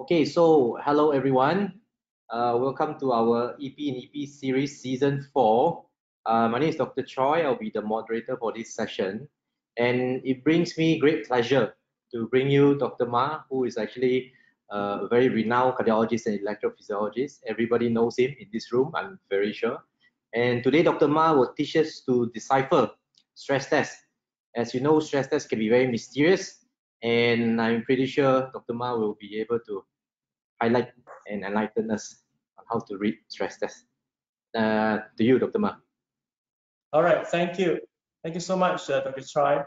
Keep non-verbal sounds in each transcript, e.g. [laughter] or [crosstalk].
Okay, so hello everyone. Uh, welcome to our EP and EP series season four. Uh, my name is Dr. Choi. I'll be the moderator for this session. And it brings me great pleasure to bring you Dr. Ma, who is actually uh, a very renowned cardiologist and electrophysiologist. Everybody knows him in this room, I'm very sure. And today, Dr. Ma will teach us to decipher stress tests. As you know, stress tests can be very mysterious and I'm pretty sure Dr. Ma will be able to highlight and enlighten us on how to read stress tests. Uh, to you, Dr. Ma. All right, thank you. Thank you so much, uh, Dr. Choi.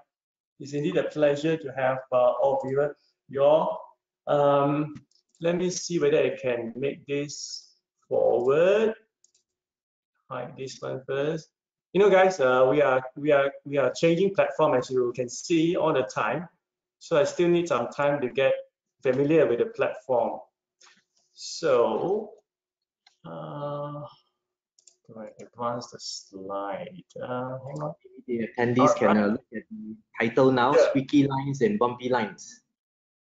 It's indeed a pleasure to have uh, all of you. Your, um, let me see whether I can make this forward. Hide this one first. You know, guys, uh, we are we are we are changing platform as you can see all the time. So I still need some time to get familiar with the platform. So, uh, do I advance the slide? Uh, hang on. The attendees can uh, look at the title now, yeah. Squeaky Lines and Bumpy Lines.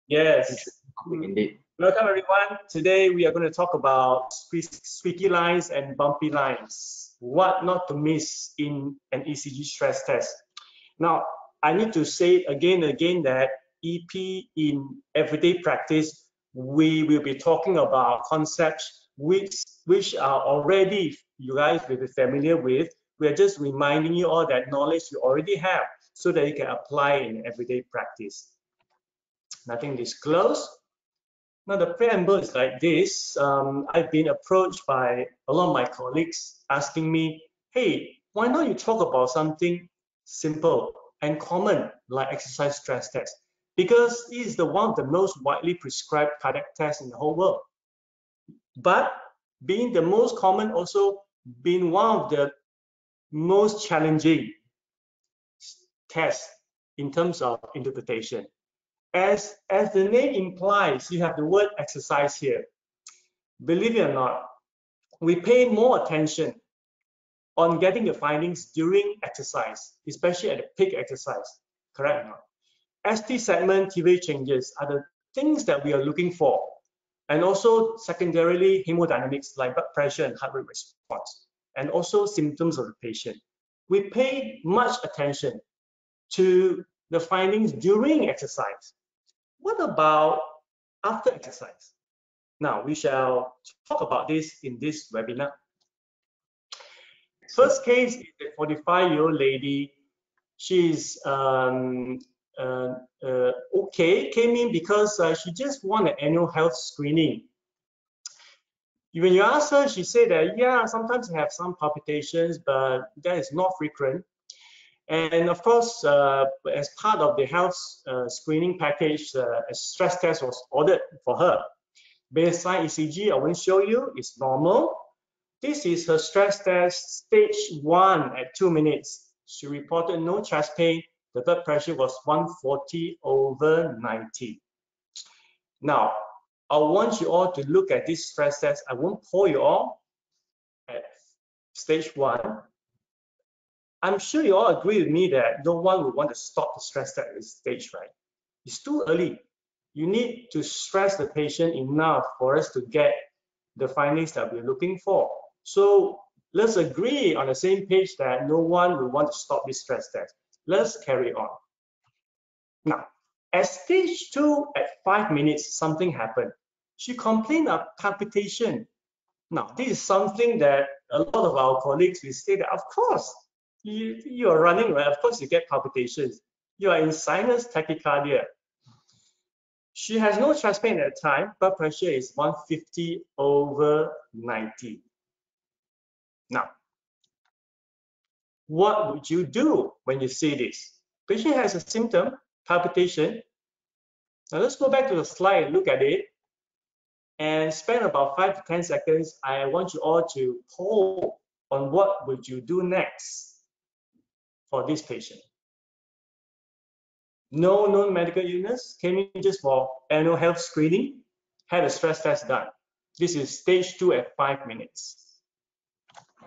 Yes. Indeed. Welcome everyone. Today we are going to talk about squeaky lines and bumpy lines. What not to miss in an ECG stress test. Now, I need to say again and again that EP in everyday practice, we will be talking about concepts which which are already you guys will be familiar with. We are just reminding you all that knowledge you already have so that you can apply in everyday practice. Nothing disclosed. Now the preamble is like this. Um, I've been approached by a lot of my colleagues asking me, hey, why not you talk about something simple and common like exercise stress test? Because it is the one of the most widely prescribed cardiac tests in the whole world. But being the most common, also being one of the most challenging tests in terms of interpretation. As, as the name implies, you have the word exercise here. Believe it or not, we pay more attention on getting the findings during exercise, especially at the peak exercise, correct or not? ST segment T-wave changes are the things that we are looking for. And also secondarily, hemodynamics like blood pressure and heart rate response, and also symptoms of the patient. We pay much attention to the findings during exercise. What about after exercise? Now, we shall talk about this in this webinar. First case is a 45-year-old lady. She's um, okay, came in because uh, she just won an annual health screening. When you ask her, she said that, yeah, sometimes I have some palpitations, but that is not frequent. And of course, uh, as part of the health uh, screening package, uh, a stress test was ordered for her. Baseline ECG, I won't show you, is normal. This is her stress test stage one at two minutes. She reported no chest pain, the blood pressure was 140 over 90. Now, I want you all to look at this stress test. I won't pull you all at stage one. I'm sure you all agree with me that no one would want to stop the stress test at stage, right? It's too early. You need to stress the patient enough for us to get the findings that we're looking for. So let's agree on the same page that no one will want to stop this stress test. Let's carry on. Now, at stage two, at five minutes, something happened. She complained of palpitation. Now, this is something that a lot of our colleagues will say that, of course, you, you are running, right? Of course, you get palpitations. You are in sinus tachycardia. She has no chest pain at the time. Blood pressure is 150 over 90. Now, what would you do when you see this? Patient has a symptom, palpitation. Now let's go back to the slide, look at it, and spend about five to 10 seconds. I want you all to poll on what would you do next for this patient. No known medical illness, came in just for annual health screening, had a stress test done. This is stage two at five minutes.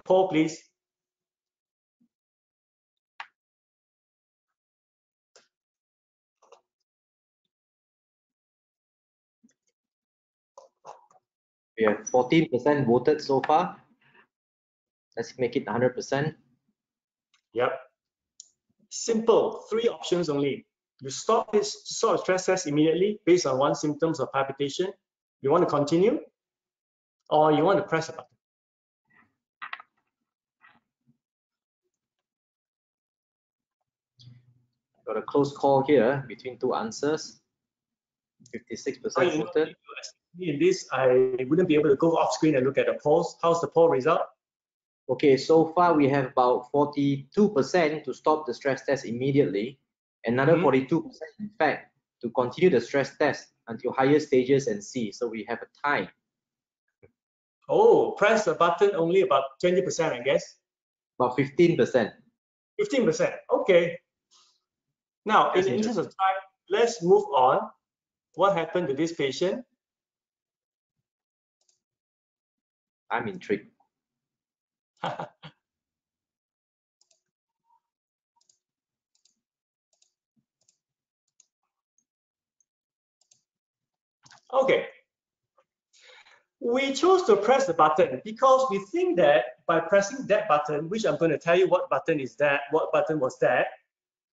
Poll, please. We have 14% voted so far. Let's make it 100%. Yep. Simple, three options only. You stop this sort of stress test immediately based on one symptoms of palpitation. You want to continue or you want to press a button. Got a close call here between two answers. 56% voted. In this, I wouldn't be able to go off screen and look at the polls. How's the poll result? Okay, so far we have about 42% to stop the stress test immediately. Another 42% mm -hmm. in fact to continue the stress test until higher stages and see. So we have a tie. Oh, press the button only about 20%, I guess. About 15%. 15%. Okay. Now, in the interest of time, let's move on. What happened to this patient? I'm intrigued. [laughs] okay. We chose to press the button because we think that by pressing that button, which I'm going to tell you what button is that, what button was that,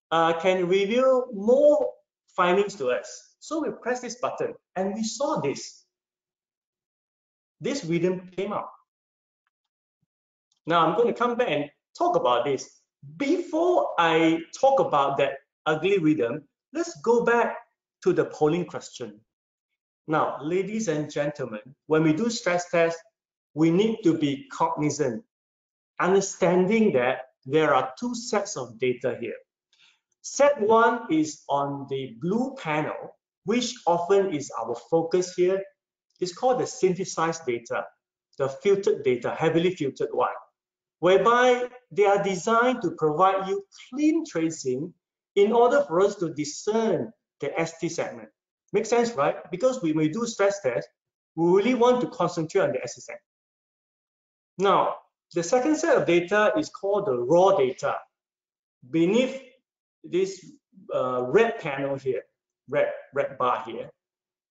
uh, can reveal more findings to us. So we press this button and we saw this. This rhythm came out. Now I'm going to come back and talk about this. Before I talk about that ugly rhythm, let's go back to the polling question. Now, ladies and gentlemen, when we do stress tests, we need to be cognizant, understanding that there are two sets of data here. Set one is on the blue panel, which often is our focus here. It's called the synthesized data, the filtered data, heavily filtered one, whereby they are designed to provide you clean tracing in order for us to discern the ST segment. Makes sense, right? Because we do stress test, we really want to concentrate on the ST segment. Now, the second set of data is called the raw data. Beneath this uh, red panel here, red, red bar here,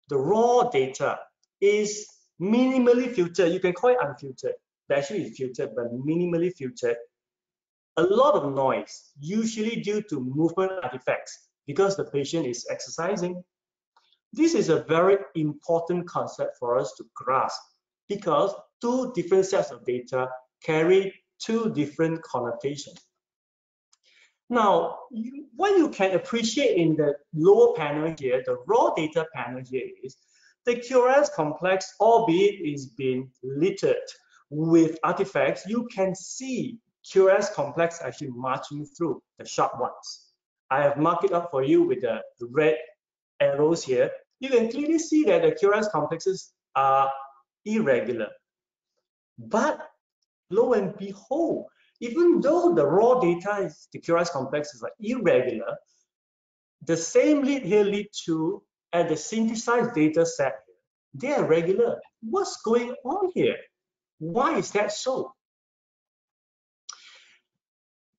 the raw data is minimally filtered. You can call it unfiltered. But actually it's filtered, but minimally filtered. A lot of noise, usually due to movement artifacts, because the patient is exercising. This is a very important concept for us to grasp because two different sets of data carry two different connotations. Now, you, what you can appreciate in the lower panel here, the raw data panel here is the QRS complex, albeit is being littered with artifacts, you can see QRS complex actually marching through the sharp ones. I have marked it up for you with the red arrows here. You can clearly see that the QRS complexes are irregular. But lo and behold, even though the raw data is the QRS complexes are irregular, the same lead here lead II at the synthesized data set, they are regular. What's going on here? Why is that so?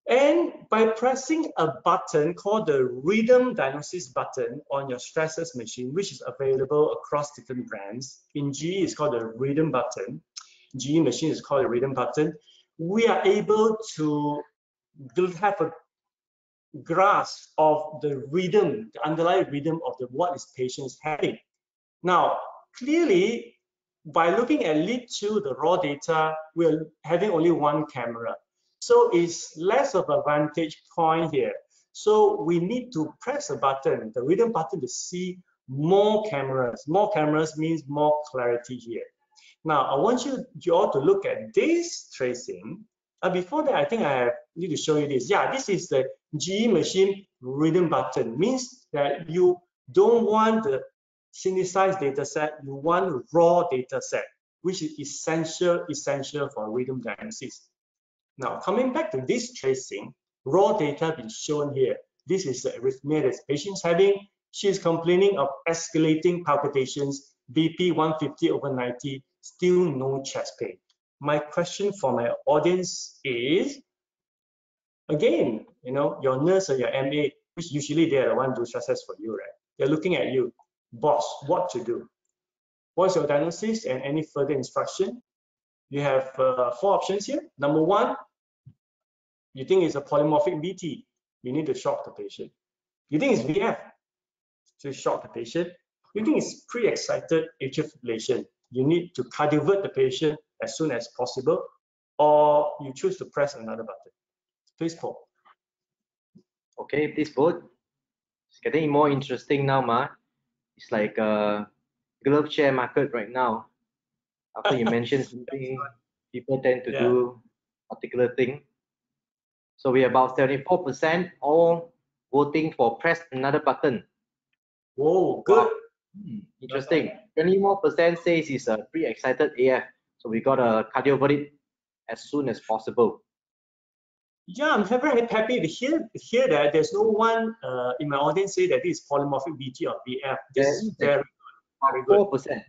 And by pressing a button called the rhythm diagnosis button on your stressors machine, which is available across different brands, in GE it's called the rhythm button, GE machine is called the rhythm button, we are able to have a grasp of the rhythm, the underlying rhythm of the what is patient is having. Now, clearly, by looking at lead II the raw data, we're having only one camera. So it's less of a vantage point here. So we need to press a button, the rhythm button to see more cameras. More cameras means more clarity here. Now, I want you, you all to look at this tracing. Uh, before that, I think I need to show you this. Yeah, this is the GE machine rhythm button. Means that you don't want the synthesized data set, you want raw data set, which is essential, essential for rhythm diagnosis. Now, coming back to this tracing, raw data been shown here. This is the arrhythmia that patient's having. She's complaining of escalating palpitations, BP 150 over 90, still no chest pain. My question for my audience is, again, you know, your nurse or your MA, which usually they are the one do stress for you, right? They're looking at you, boss, what to do. what's your diagnosis and any further instruction. You have uh, four options here. Number one, you think it's a polymorphic VT, you need to shock the patient. You think it's VF, to shock the patient. You think it's pre-excited atrial fibrillation, you need to cardiovert the patient as soon as possible, or you choose to press another button. Please, Paul. Okay, please vote. It's getting more interesting now, Ma. It's like a glove share market right now. After you mentioned [laughs] something, people tend to yeah. do particular thing. So we about 74% all voting for press another button. Whoa, good. Hmm, interesting. 20 more percent says it's a pre-excited AF. So we got a cardiovert as soon as possible. Yeah, I'm very happy to hear hear that there's no one uh, in my audience say that this is polymorphic VT or VF. This is very good. Four percent.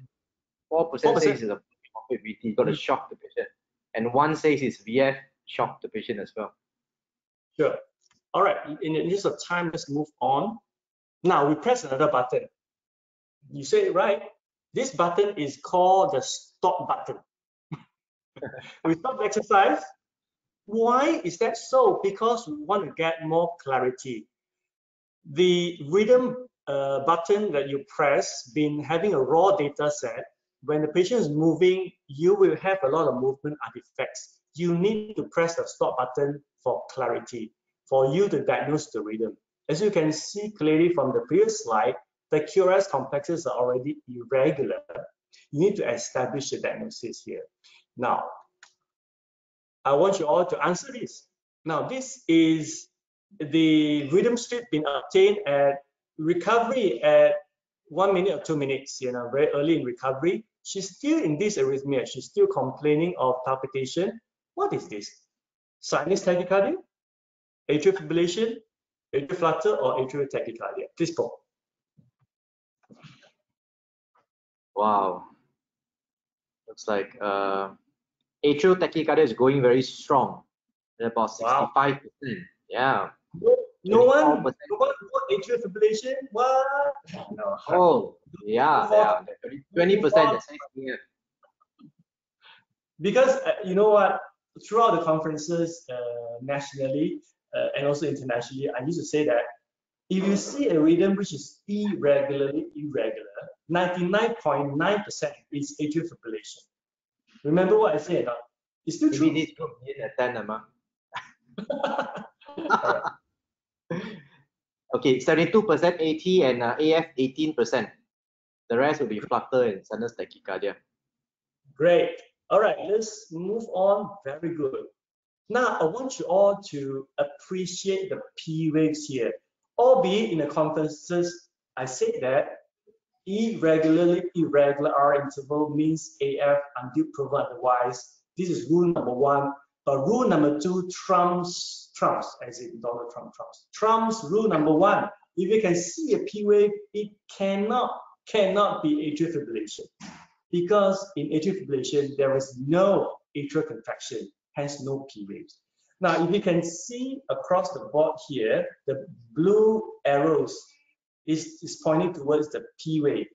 Four percent says it's a polymorphic VT. Got to shock the patient, and one says it's VF. Shock the patient as well. Sure. All right. In the interest of time, let's move on. Now we press another button. You say it right. This button is called the stop button. [laughs] we stop the exercise why is that so? Because we want to get more clarity. The rhythm uh, button that you press, been having a raw data set, when the patient is moving, you will have a lot of movement artifacts. You need to press the stop button for clarity, for you to diagnose the rhythm. As you can see clearly from the previous slide, the QRS complexes are already irregular. You need to establish the diagnosis here. Now, I want you all to answer this. Now, this is the rhythm strip being obtained at recovery at one minute or two minutes, you know, very early in recovery. She's still in this arrhythmia. She's still complaining of palpitation. What is this? Sinus tachycardia, atrial fibrillation, atrial flutter, or atrial tachycardia? Please go. Wow. Looks like uh, atrial tachycardia is going very strong at about 65%. Wow. Yeah. No, no one, no one atrial fibrillation. What? No. Oh, yeah, yeah. 20% that says. Because uh, you know what, throughout the conferences uh, nationally uh, and also internationally, I used to say that if you see a rhythm which is irregularly irregular, 99.9% .9 is atrial fibrillation. Remember what I said? It's still true. Maybe this group need [laughs] a 10 Okay, 72% AT and uh, AF 18%. The rest will be flutter and sinus tachycardia. Great. All right, let's move on. Very good. Now, I want you all to appreciate the P waves here. Albeit in the conferences, I said that irregularly irregular R interval means AF until proven otherwise. This is rule number one. But rule number two trumps, trumps, as in Donald Trump trumps, trumps rule number one. If you can see a P wave, it cannot, cannot be atrial fibrillation. Because in atrial fibrillation, there is no atrial contraction, hence no P waves. Now, if you can see across the board here, the blue arrows is, is pointing towards the P wave,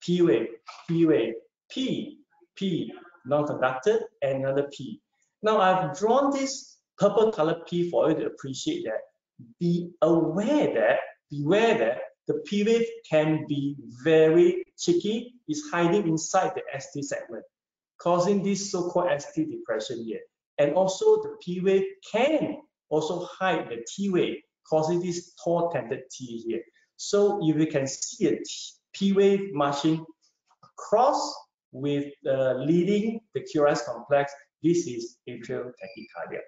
P wave, P wave, P, P, non-conducted, and another P. Now I've drawn this purple color P for you to appreciate that. Be aware that, beware that the P wave can be very cheeky, it's hiding inside the ST segment, causing this so-called ST depression here. And also the P wave can also hide the T wave, causing this tall tented T here. So if you can see a P wave marching across with uh, leading the QRS complex, this is atrial tachycardia.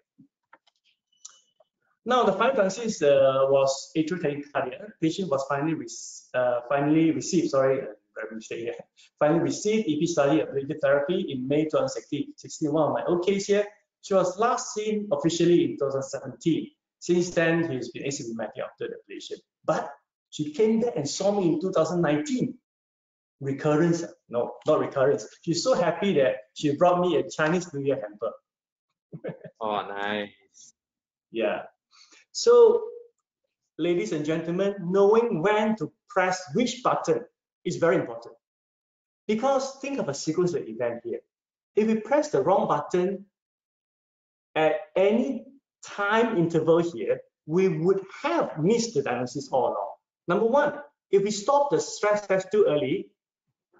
Now the final diagnosis uh, was atrial tachycardia. Patient was finally re uh, finally received, sorry, uh, mistake here. Finally received EP study of radiotherapy in May 2016. 61 of my own case here. She was last seen officially in 2017. Since then, he's been asymptomatic after the ablation. But she came back and saw me in 2019. Recurrence? No, not recurrence. She's so happy that she brought me a Chinese New Year hamper. [laughs] oh, nice. Yeah. So, ladies and gentlemen, knowing when to press which button is very important. Because think of a sequence of event here. If we press the wrong button at any time interval here, we would have missed the diagnosis all along. Number one, if we stop the stress test too early,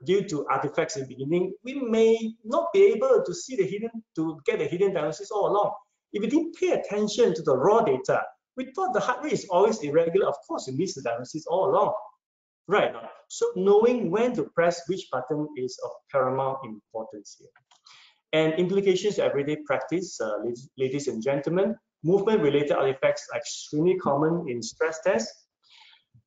due to artifacts in the beginning, we may not be able to see the hidden, to get the hidden diagnosis all along. If we didn't pay attention to the raw data, we thought the heart rate is always irregular. Of course, we miss the diagnosis all along. Right. So knowing when to press which button is of paramount importance here. And implications of everyday practice, uh, ladies and gentlemen, movement-related artifacts are extremely common in stress tests.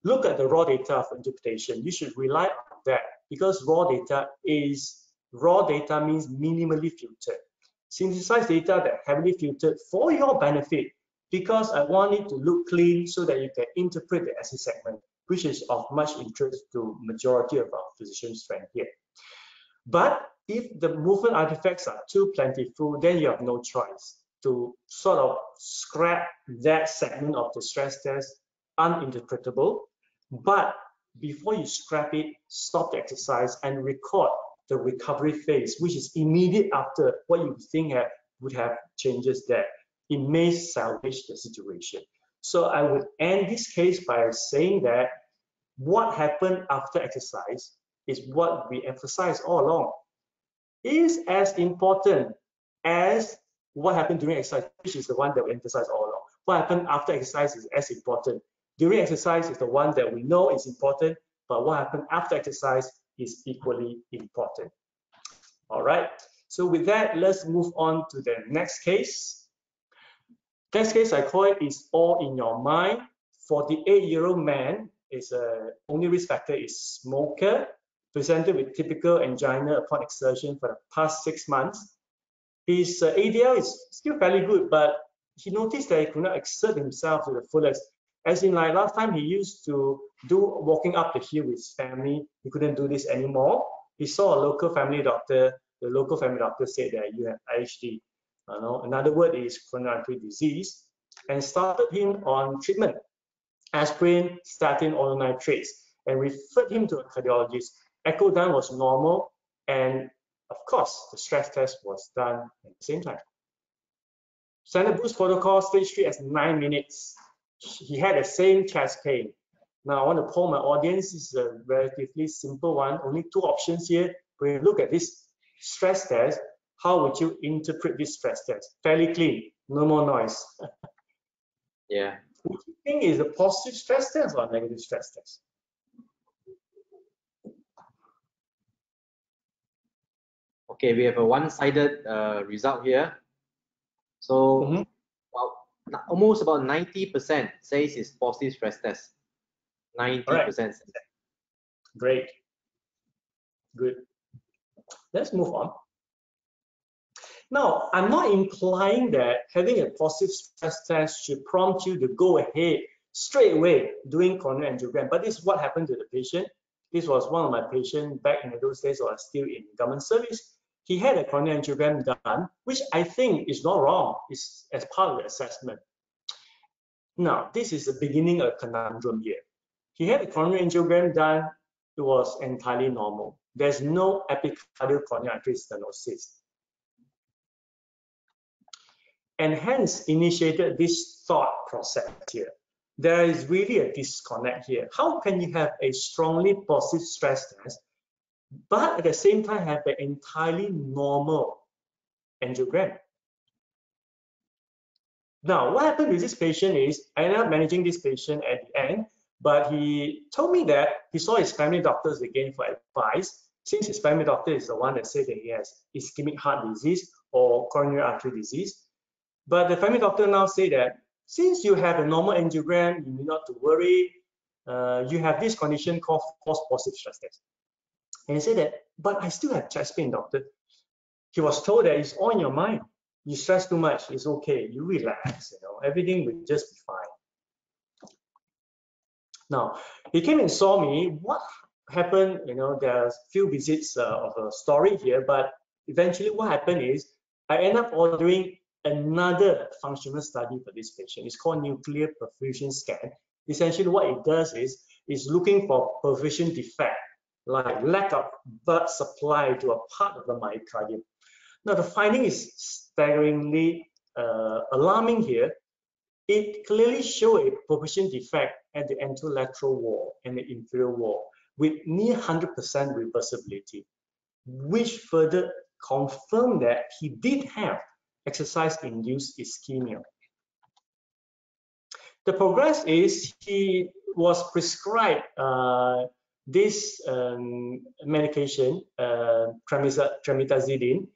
Look at the raw data of interpretation. You should rely on that because raw data is, raw data means minimally filtered. Synthesized data that heavily filtered for your benefit because I want it to look clean so that you can interpret the ST segment, which is of much interest to majority of our physicians friend here. But if the movement artifacts are too plentiful, then you have no choice to sort of scrap that segment of the stress test uninterpretable. But before you scrap it, stop the exercise and record the recovery phase, which is immediate after what you think have, would have changes there. It may salvage the situation. So I would end this case by saying that what happened after exercise is what we emphasize all along. Is as important as what happened during exercise, which is the one that we emphasize all along. What happened after exercise is as important. During exercise is the one that we know is important, but what happened after exercise is equally important. All right, so with that, let's move on to the next case. Next case I call it is all in your mind. 48-year-old man is a only risk factor is smoker, presented with typical angina upon exertion for the past six months. His uh, ADL is still fairly good, but he noticed that he could not exert himself to the fullest. As in like last time he used to do walking up the hill with his family, he couldn't do this anymore. He saw a local family doctor. The local family doctor said that you have IHD. You know, another word is coronary disease, and started him on treatment, aspirin, statin, oral nitrates, and referred him to a cardiologist. Echo done was normal, and of course, the stress test was done at the same time. Standard Bruce protocol, stage three as nine minutes he had the same chest pain. Now I want to poll my audience. This is a relatively simple one. Only two options here. When you look at this stress test, how would you interpret this stress test? Fairly clean, no more noise. [laughs] yeah. What do you think is a positive stress test or negative stress test? Okay, we have a one-sided uh, result here. So mm -hmm almost about 90% says it's positive stress test. 90%. Right. Great. Good. Let's move on. Now, I'm not implying that having a positive stress test should prompt you to go ahead straight away doing coronary angiogram, but this is what happened to the patient. This was one of my patients back in those days when I was still in government service he had a coronary angiogram done, which I think is not wrong. It's as part of the assessment. Now, this is the beginning of conundrum here. He had a coronary angiogram done. It was entirely normal. There's no epicardial coronary artery stenosis. And hence initiated this thought process here. There is really a disconnect here. How can you have a strongly positive stress test but at the same time have an entirely normal angiogram. Now, what happened with this patient is I ended up managing this patient at the end, but he told me that he saw his family doctors again for advice, since his family doctor is the one that said that he has ischemic heart disease or coronary artery disease. But the family doctor now say that since you have a normal angiogram, you need not to worry. Uh, you have this condition called false positive stress test. And he said that, but I still have chest pain, doctor. He was told that it's all in your mind. You stress too much, it's okay. You relax, you know, everything will just be fine. Now, he came and saw me. What happened, you know, there's few visits uh, of a story here, but eventually what happened is I end up ordering another functional study for this patient. It's called nuclear perfusion scan. Essentially what it does is, it's looking for perfusion defect like lack of blood supply to a part of the myocardium. Now, the finding is staggeringly uh, alarming here. It clearly shows a perfusion defect at the anterolateral wall and the inferior wall with near 100% reversibility, which further confirmed that he did have exercise-induced ischemia. The progress is he was prescribed uh, this um, medication, uh, trimetazidine,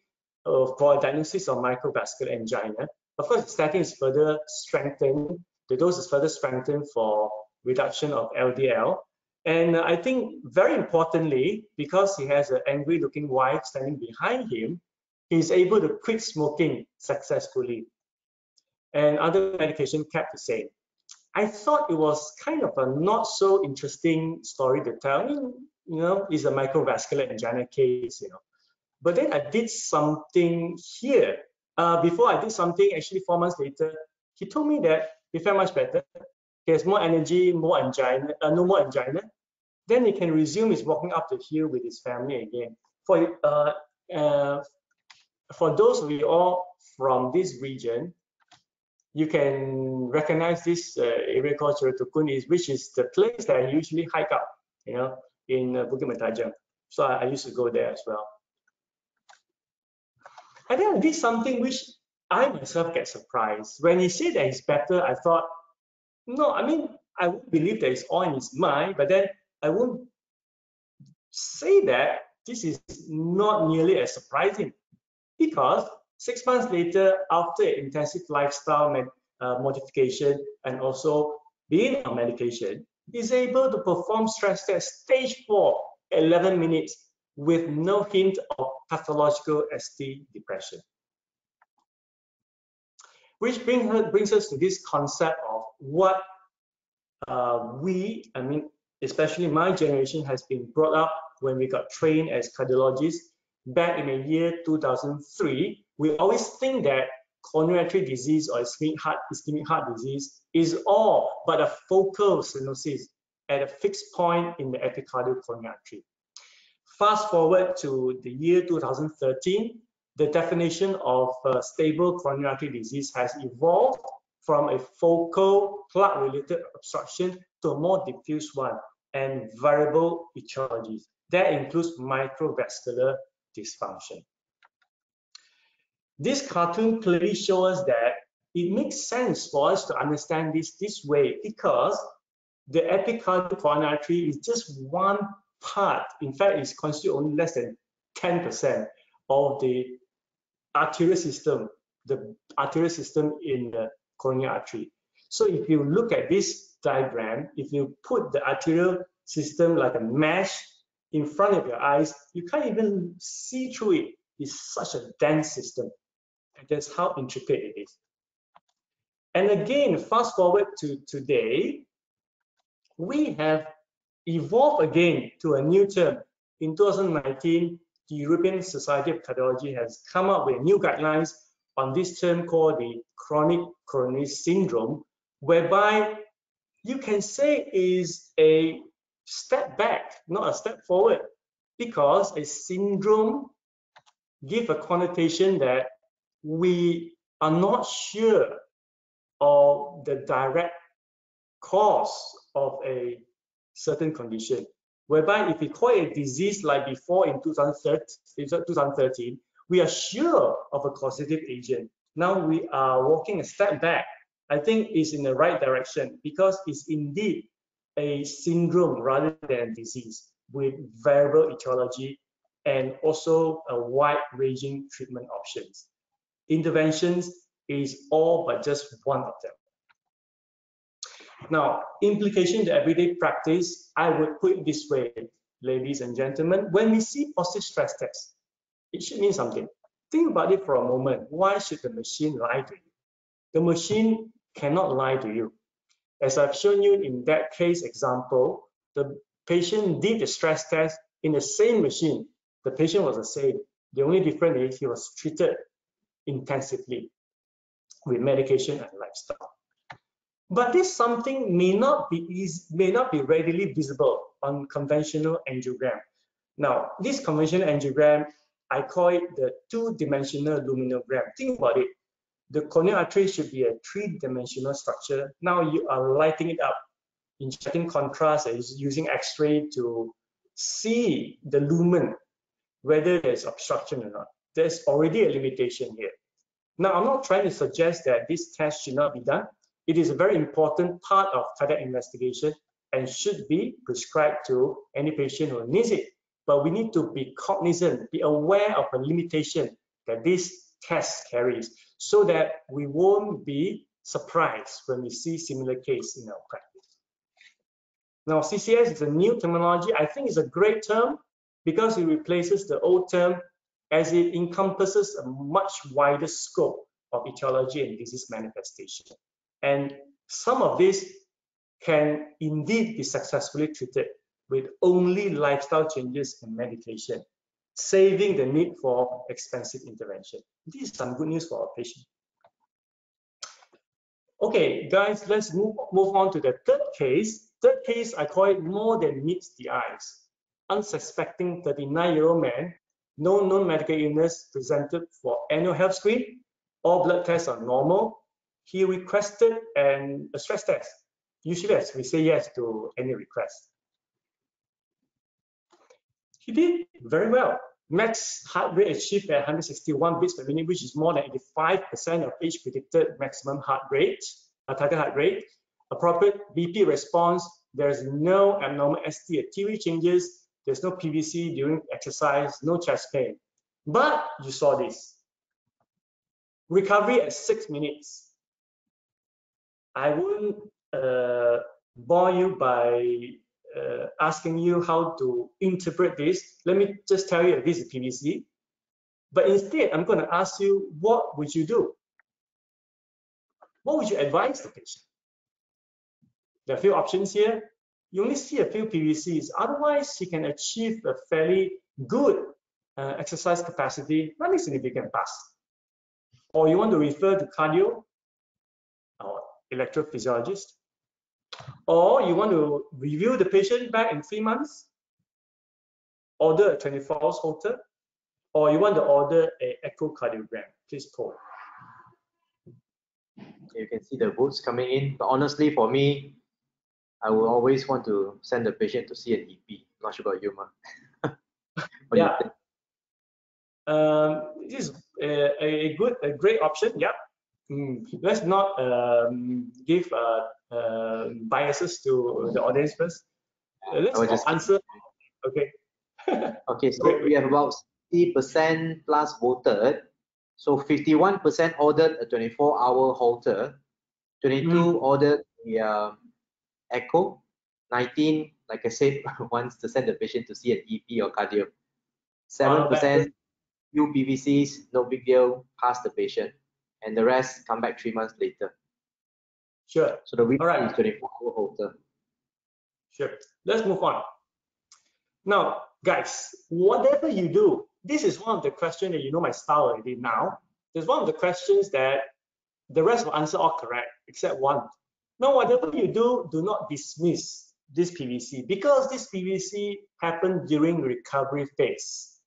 uh, for diagnosis of microvascular angina. Of course, statin is further strengthened. The dose is further strengthened for reduction of LDL. And I think very importantly, because he has an angry looking wife standing behind him, he's able to quit smoking successfully. And other medication kept the same. I thought it was kind of a not so interesting story to tell. I mean, you know, it's a microvascular angina case, you know. But then I did something here. Uh, before I did something, actually four months later, he told me that he felt much better. He has more energy, more angina, uh, no more angina. Then he can resume his walking up the hill with his family again. For uh, uh, for those of you all from this region, you can recognize this uh, area called Cherok Tokun, is which is the place that I usually hike up, you know, in uh, Bukit Mertajam. So I, I, used to go there as well. And then I did something which I myself get surprised. When he said that he's better, I thought, no, I mean, I would believe that it's all in his mind, but then I won't say that this is not nearly as surprising because Six months later, after intensive lifestyle uh, modification and also being on medication, is able to perform stress test stage 4 11 minutes with no hint of pathological ST depression. Which bring, brings us to this concept of what uh, we, I mean, especially my generation has been brought up when we got trained as cardiologists back in the year 2003 we always think that coronary artery disease or ischemic heart, ischemic heart disease is all but a focal stenosis at a fixed point in the epicardial coronary artery. Fast forward to the year 2013, the definition of uh, stable coronary artery disease has evolved from a focal plaque-related obstruction to a more diffuse one and variable etiologies. That includes microvascular dysfunction. This cartoon clearly shows that it makes sense for us to understand this this way because the epicardial coronary artery is just one part. In fact, it's constitute only less than 10% of the arterial system, the arterial system in the coronary artery. So if you look at this diagram, if you put the arterial system like a mesh in front of your eyes, you can't even see through it. It's such a dense system. And that's how intricate it is. And again, fast forward to today, we have evolved again to a new term. In 2019, the European Society of Cardiology has come up with new guidelines on this term called the chronic coronary syndrome, whereby you can say is a step back, not a step forward, because a syndrome give a connotation that we are not sure of the direct cause of a certain condition. Whereby if we call a disease like before in 2013, we are sure of a causative agent. Now we are walking a step back. I think it's in the right direction because it's indeed a syndrome rather than disease with variable etiology and also a wide-ranging treatment options interventions is all but just one of them. Now, implication to everyday practice, I would put it this way, ladies and gentlemen, when we see positive stress tests, it should mean something. Think about it for a moment. Why should the machine lie to you? The machine cannot lie to you. As I've shown you in that case example, the patient did the stress test in the same machine. The patient was the same. The only difference is he was treated intensively with medication and lifestyle. But this something may not be easy, may not be readily visible on conventional angiogram. Now, this conventional angiogram, I call it the two-dimensional luminogram. Think about it. The coronary artery should be a three-dimensional structure. Now you are lighting it up, injecting contrast and using X-ray to see the lumen, whether there's obstruction or not. There's already a limitation here. Now, I'm not trying to suggest that this test should not be done. It is a very important part of cardiac investigation and should be prescribed to any patient who needs it. But we need to be cognizant, be aware of the limitation that this test carries so that we won't be surprised when we see similar case in our practice. Now, CCS is a new terminology. I think it's a great term because it replaces the old term as it encompasses a much wider scope of etiology and disease manifestation. And some of this can indeed be successfully treated with only lifestyle changes and medication, saving the need for expensive intervention. This is some good news for our patient. Okay, guys, let's move, move on to the third case. Third case, I call it more than meets the eyes. Unsuspecting 39-year-old man, no known medical illness presented for annual health screen. All blood tests are normal. He requested an, a stress test. Usually, yes, we say yes to any request. He did very well. Max heart rate achieved at 161 beats per minute, which is more than 85% of age predicted maximum heart rate, uh, target heart rate. Appropriate BP response, there's no abnormal ST or T-wave changes, there's no PVC during exercise, no chest pain. But you saw this. Recovery at six minutes. I won't uh, bore you by uh, asking you how to interpret this. Let me just tell you this is PVC. But instead, I'm going to ask you, what would you do? What would you advise the patient? There are a few options here. You only see a few PVCs. Otherwise, he can achieve a fairly good uh, exercise capacity, not significant pass. Or you want to refer to cardio or electrophysiologist or you want to review the patient back in three months, order a 24 hours Holter, or you want to order a echocardiogram. Please call. You can see the votes coming in, but honestly, for me, I will always want to send the patient to see an EP. Not sure about you, Ma. [laughs] yeah. Um, this is a, a, good, a great option. Yeah. Mm. Let's not um, give uh, uh, biases to the audience first. Uh, let's just... answer. Okay. [laughs] okay, so we have about 60% plus voted. So 51% ordered a 24-hour Holter, 22 mm. ordered the uh, echo, 19, like I said, [laughs] wants to send the patient to see an EP or cardio. 7% few PVCs, no big deal, pass the patient. And the rest come back three months later. Sure. So the week right. is 24 hour Holter. Sure. Let's move on. Now, guys, whatever you do, this is one of the questions that you know my style already now. There's one of the questions that the rest will answer all correct, except one. Now, whatever you do, do not dismiss this PVC because this PVC happened during recovery phase.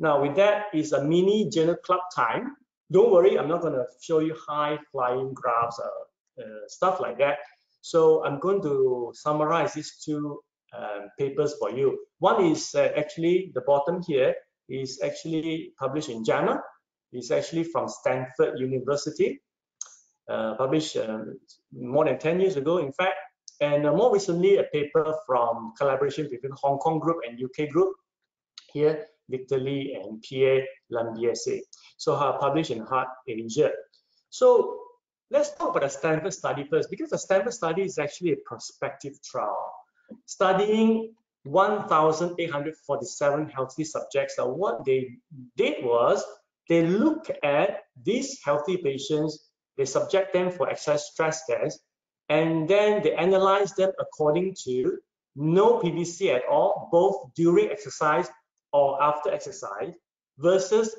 Now, with that is a mini journal club time. Don't worry, I'm not going to show you high flying graphs or uh, stuff like that. So I'm going to summarize these two um, papers for you. One is uh, actually the bottom here is actually published in JAMA. It's actually from Stanford University, uh, published um, more than 10 years ago, in fact. And uh, more recently, a paper from collaboration between Hong Kong group and UK group. Here, Victor Lee and Pier Lambiase. So uh, published in Heart Asia. So Let's talk about the Stanford study first, because the Stanford study is actually a prospective trial, studying 1,847 healthy subjects. So what they did was they look at these healthy patients, they subject them for exercise stress tests, and then they analyze them according to no PVC at all, both during exercise or after exercise, versus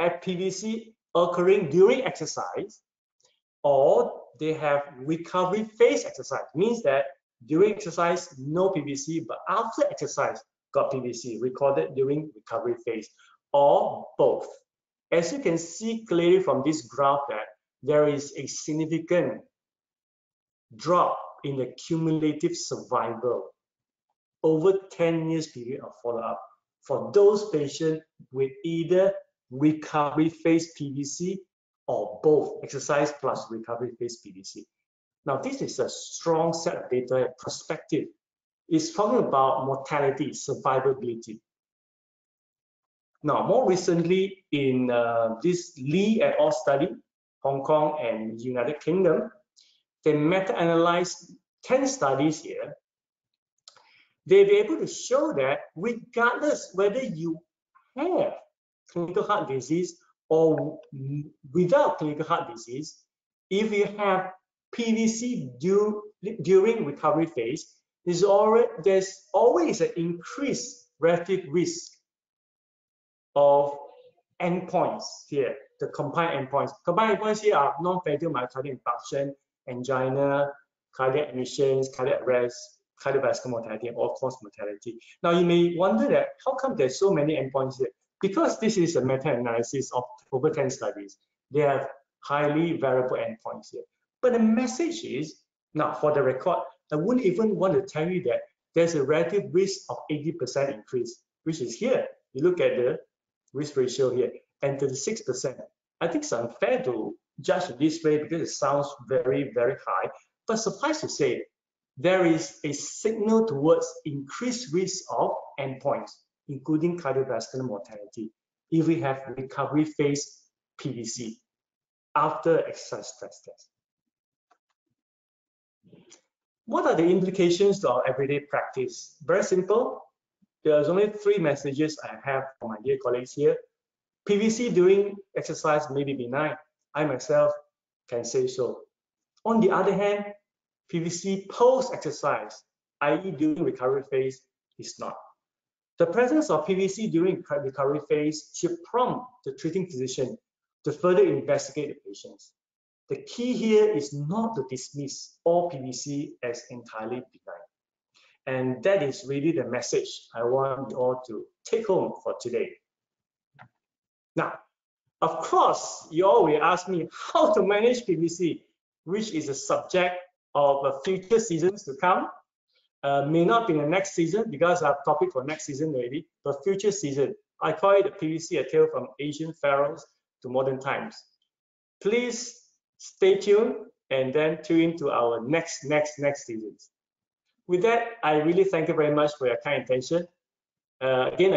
a PVC occurring during exercise or they have recovery phase exercise means that during exercise no PVC but after exercise got PVC recorded during recovery phase or both. As you can see clearly from this graph that there is a significant drop in the cumulative survival over 10 years period of follow-up for those patients with either recovery phase PVC or both exercise plus recovery phase PVC. Now, this is a strong set of data perspective. It's talking about mortality, survivability. Now, more recently in uh, this Lee et al. study, Hong Kong and United Kingdom, they meta-analyzed 10 studies here. They've been able to show that regardless whether you have clinical heart disease or without clinical heart disease, if you have PVC due, during recovery phase, there's already, there's always an increased relative risk of endpoints here, the combined endpoints. Combined endpoints here are non-fatal myocardial infarction, angina, cardiac admissions, cardiac arrest, cardiovascular mortality, and all-cause mortality. Now, you may wonder that how come there's so many endpoints here? Because this is a meta-analysis of over 10 studies, they have highly variable endpoints here. But the message is, now for the record, I wouldn't even want to tell you that there's a relative risk of 80% increase, which is here. You look at the risk ratio here, and 36%. I think it's unfair to judge this way because it sounds very, very high. But suffice to say, there is a signal towards increased risk of endpoints, including cardiovascular mortality, if we have recovery phase PVC after exercise stress test. What are the implications to our everyday practice? Very simple. There's only three messages I have for my dear colleagues here. PVC during exercise may be benign. I myself can say so. On the other hand, PVC post-exercise, i.e. during recovery phase, is not. The presence of PVC during recovery phase should prompt the treating physician to further investigate the patients. The key here is not to dismiss all PVC as entirely benign. And that is really the message I want you all to take home for today. Now, of course, you all will ask me how to manage PVC, which is a subject of future seasons to come. Uh, may not be the next season because I have topic for next season already, but future season. I call it the PVC, a tale from ancient pharaohs to modern times. Please stay tuned and then tune into our next, next, next seasons. With that, I really thank you very much for your kind attention. Uh, again,